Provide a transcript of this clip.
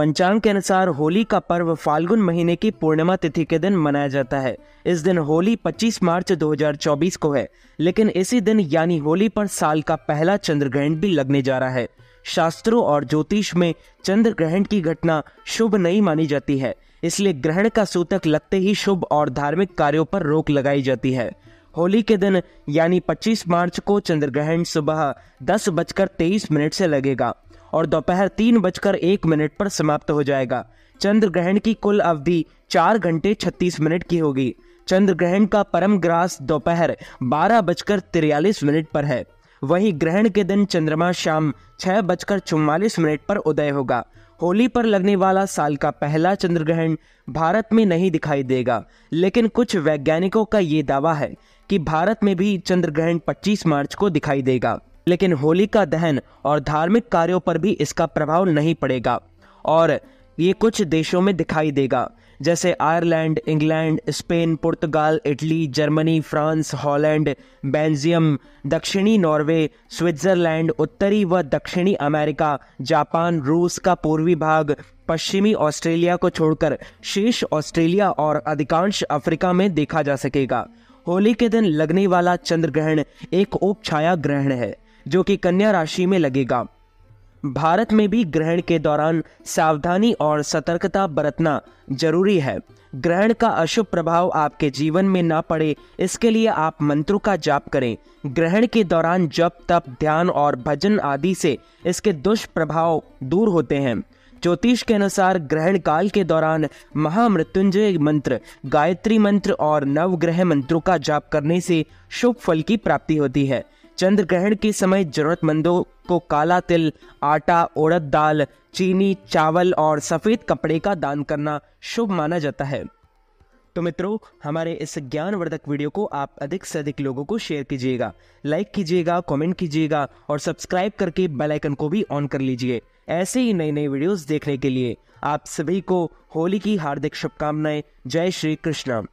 पंचांग के अनुसार होली का पर्व फाल्गुन महीने की पूर्णिमा तिथि के दिन मनाया जाता है। इस दिन होली 25 मार्च 2024 को है, लेकिन इसी दिन यानी होली पर साल का पहला चंद्र ग्रहण भी लगने जा रहा है। शास्त्रों और ज्योतिष में चंद्र ग्रहण की घटना शुभ नहीं मानी जाती है, इसलिए ग्रहण का सूतक लगते ही शुभ और धार्मिक कार्यों पर रोक लगाई जाती है। होली के दिन यानी 25 मार्च को चंद्र ग्रहण सुबह दस बजकर तेईस मिनट से लगेगा। और दोपहर तीन बजकर एक मिनट पर समाप्त हो जाएगा। चंद्र ग्रहण की कुल अवधि चार घंटे छत्तीस मिनट की होगी। चंद्र ग्रहण का परम ग्रास दोपहर बारह बजकर तिरयालीस मिनट पर है। वहीं ग्रहण के दिन चंद्रमा शाम छह बजकर चौवालीस मिनट पर उदय होगा। होली पर लगने वाला साल का पहला चंद्र ग्रहण भारत में नहीं दिखाई देगा, लेकिन कुछ वैज्ञानिकों का ये दावा है कि भारत में भी चंद्र ग्रहण 25 मार्च को दिखाई देगा। लेकिन होली का दहन और धार्मिक कार्यों पर भी इसका प्रभाव नहीं पड़ेगा। और ये कुछ देशों में दिखाई देगा, जैसे आयरलैंड, इंग्लैंड, स्पेन, पुर्तगाल, Italy, Germany, France, Holland, Belgium, दक्षिणी नॉर्वे, स्विट्जरलैंड, उत्तरी व दक्षिणी अमेरिका, जापान, रूस का पूर्वी भाग, पश्चिमी ऑस्ट्रेलिया को छोड़कर शेष ऑस्ट्रेलिया और अधिकांश अफ्रीका में देखा जा सकेगा। होली के दिन लगने वाला चंद्र ग्रहण एक उप छाया ग्रहण है। जो कि कन्या राशि में लगेगा। भारत में भी ग्रहण के दौरान सावधानी और सतर्कता बरतना ज़रूरी है। ग्रहण का अशुभ प्रभाव आपके जीवन में ना पड़े, इसके लिए आप मंत्रों का जाप करें। ग्रहण के दौरान जप, तप, ध्यान और भजन आदि से इसके दुष्प्रभाव दूर होते हैं। ज्योतिष के अनुसार ग्रहण काल के दौरान महामृत्युंजय मंत्र, गायत्री मंत्र और नवग्रह मंत्रों का जाप करने से शुभ फल की प्राप्ति होती है। चंद्र ग्रहण के समय जरूरतमंदों को काला तिल, आटा, उड़द दाल, चीनी, चावल और सफ़ेद कपड़े का दान करना शुभ माना जाता है। तो मित्रों, हमारे इस ज्ञानवर्धक वीडियो को आप अधिक से अधिक लोगों को शेयर कीजिएगा, लाइक कीजिएगा, कमेंट कीजिएगा और सब्सक्राइब करके बेल आइकन को भी ऑन कर लीजिए। ऐसे ही नई नई वीडियोस देखने के लिए आप सभी को होली की हार्दिक शुभकामनाएँ। जय श्री कृष्ण।